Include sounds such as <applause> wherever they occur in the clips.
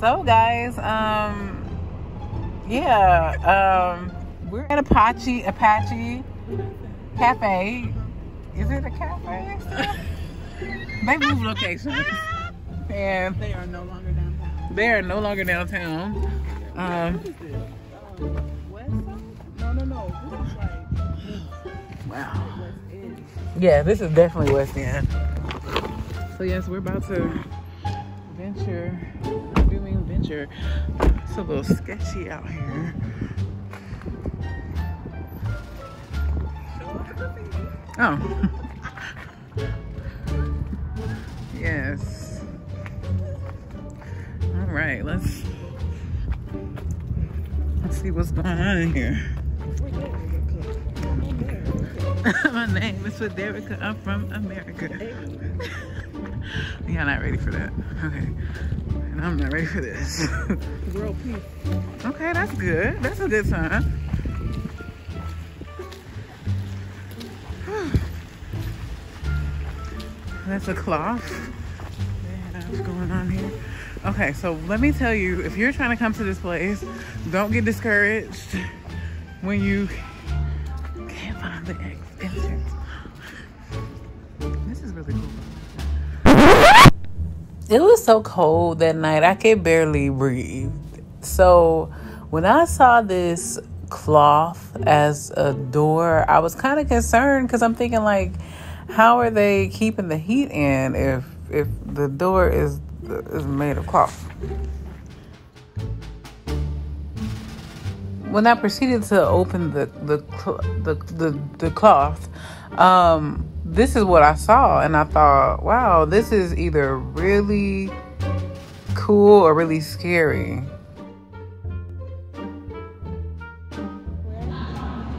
So guys, um, yeah, um, we're at Apache Apache Cafe. Is it a cafe? <laughs> they moved locations, and They are no longer downtown. they are no longer downtown. Um? No, no, no. Like wow. Yeah, this is definitely West End. So yes, we're about to venture. Venture. It's a little sketchy out here. Oh. <laughs> yes. All right, let's let's see what's going on here. <laughs> My name is Frederica. I'm from America. <laughs> Y'all not ready for that. Okay. I'm not ready for this. <laughs> World peace. okay, that's good. That's a good sign. <sighs> That's a cloth. What's going on here? Okay, so let me tell you, if you're trying to come to this place, don't get discouraged when you can't find the entrance. This is really cool. It was so cold that night, I could barely breathe. So when I saw this cloth as a door, I was kind of concerned because I'm thinking like, how are they keeping the heat in if if the door is is made of cloth? When I proceeded to open the the the the, the cloth, um, this is what I saw, and I thought, wow, this is either really cool or really scary. Do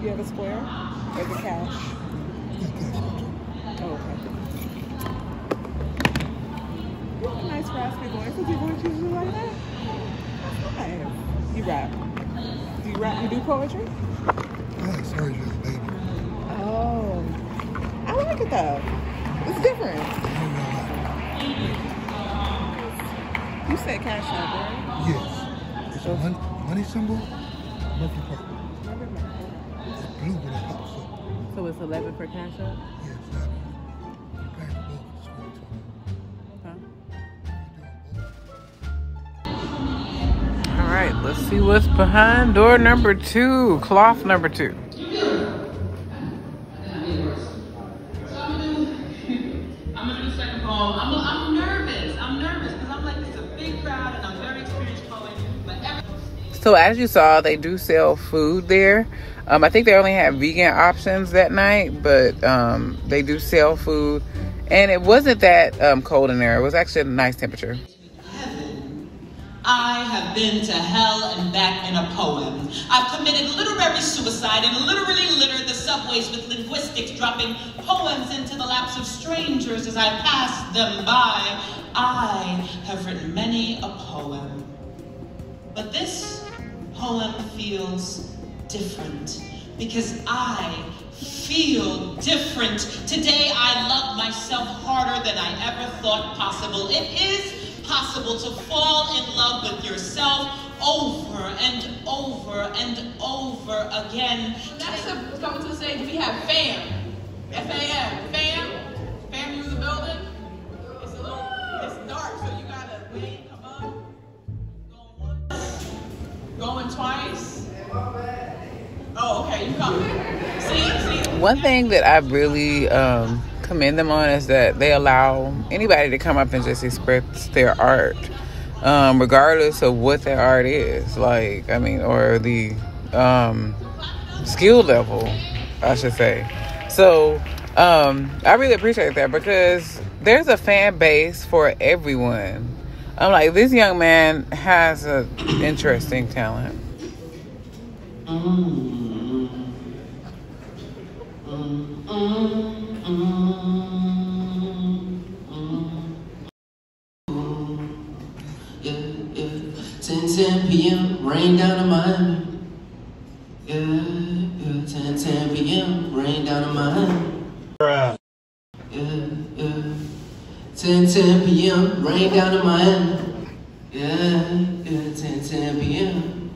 You have a square? Or the cash? Oh, okay. Nice raspy voice. Did you want to you like that? That's. You rap. Rap? You do poetry? Yeah, a baby. Oh. I like it though. It's different. You said cash out, right? Yes. It's a money, money symbol. It's blue when it pops up. So it's eleven for cash up. Right, let's see what's behind door number two, cloth number two. I'm gonna do the second poem. I'm, I'm nervous. I'm nervous because I'm like, this is a big crowd and I'm very experienced poet. But So as you saw, they do sell food there. Um, I think they only had vegan options that night, but um, they do sell food, and it wasn't that um, cold in there. It was actually a nice temperature. I have been to hell and back in a poem. I've committed literary suicide and literally littered the subways with linguistics, dropping poems into the laps of strangers as I passed them by. I have written many a poem. But this poem feels different because I feel different. Today I love myself harder than I ever thought possible. It is possible to fall in love with yourself over and over and over again. Next up, coming to say, we have FAM. F-A-M. FAM. FAM, in the building? It's a little, it's dark, so you gotta wait, come on. Going once. Going twice. Oh, okay, you coming. See, see. One thing that I really um, commend them on is that they allow anybody to come up and just express their art, um, regardless of what their art is. Like, I mean, or the um, skill level, I should say. So, um, I really appreciate that because there's a fan base for everyone. I'm like, this young man has an interesting talent. Yeah, 10, 10 p.m. Rain down in Miami. Yeah, yeah. 10, 10 p.m. Rain down in Miami. Yeah, yeah. 10, 10 p.m. Rain down in Miami. Yeah, yeah, 10, 10 p.m.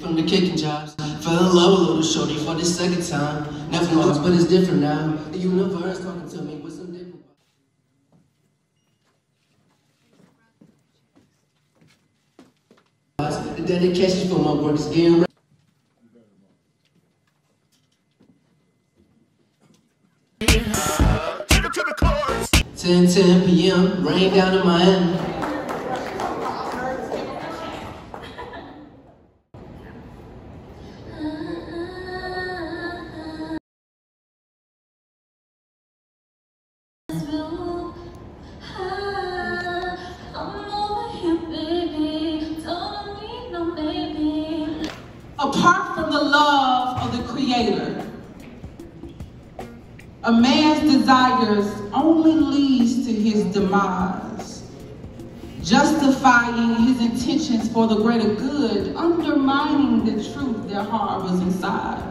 From the kicking jobs. Fell in love with little shorty for the second time. Never lost, but it's different now. The universe talking to me with some different. The dedication for my work is getting ready. Ten ten p.m. Rain down in Miami. Apart from the love of the Creator, a man's desires only leads to his demise, justifying his intentions for the greater good, undermining the truth that harbors inside.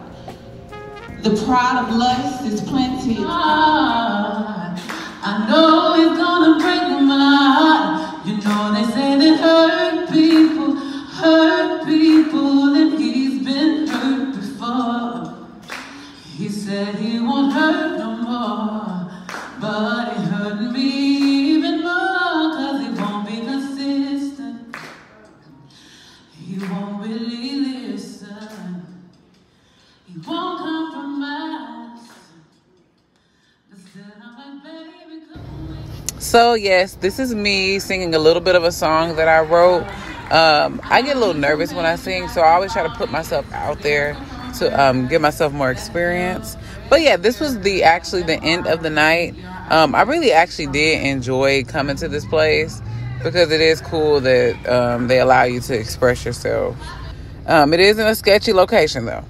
The pride of lust is plenty. Ah, I know it's gonna break my heart. So yes, this is me singing a little bit of a song that I wrote. Um, I get a little nervous when I sing, so I always try to put myself out there to um, give myself more experience. But yeah, this was the actually the end of the night. Um, I really actually did enjoy coming to this place because it is cool that um, they allow you to express yourself. Um, it is in a sketchy location though.